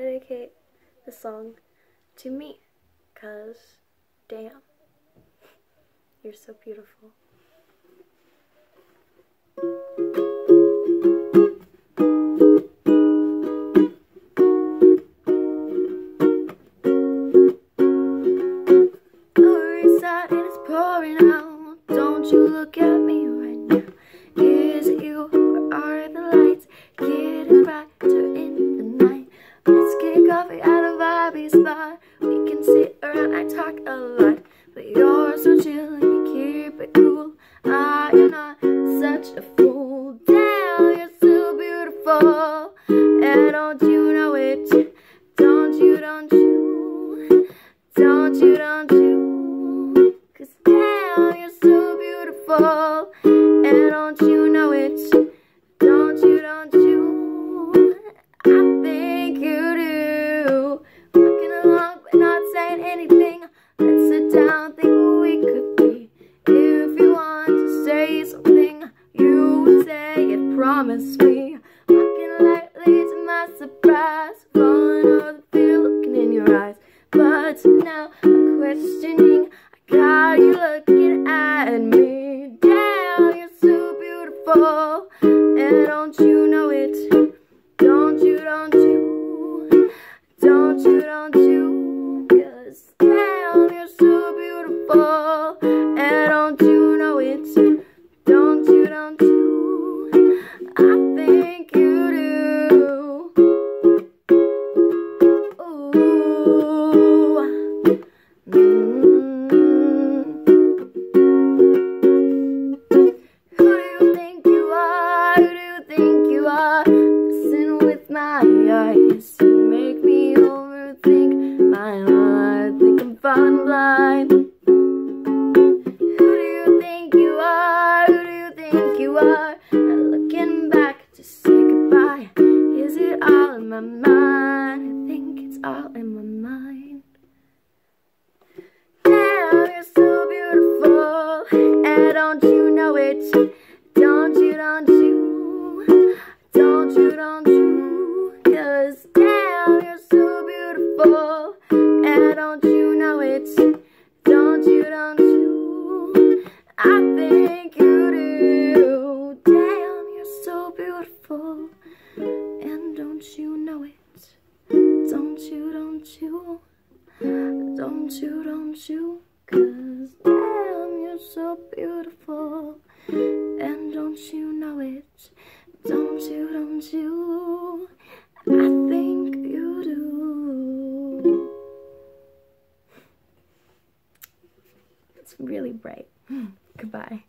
dedicate the song to me. Because, damn, you're so beautiful. Don't you look at me right now. Is it you? Where are the lights? Can sit around and talk a lot. But you're so chill and you keep it cool. Ah, I am not such a fool. Damn, you're so beautiful. And don't you know it? Don't you, don't you? Don't you, don't you? Cause damn, you're so beautiful. And don't you know it? Don't you, don't you? Something, you say it, promise me. Walking lightly to my surprise. Falling over the fear looking in your eyes. But now I'm questioning. I got you looking at me. Damn, you're so beautiful. And don't you know it? Don't you. I think you do. Ooh. Mm. Who do you think you are? Who do you think you are? Listen with my eyes. You make me overthink my heart. Think I'm blind. Are? Not looking back to say goodbye. Is it all in my mind? I think it's all in my mind. Damn, you're so beautiful. And don't you know it? Don't you, don't you? Don't you, don't you? Cause damn, you're so beautiful. And don't you know it? Don't you, don't you? I think you so beautiful. And don't you know it? Don't you, don't you? I think you do. It's really bright. Hmm. Goodbye.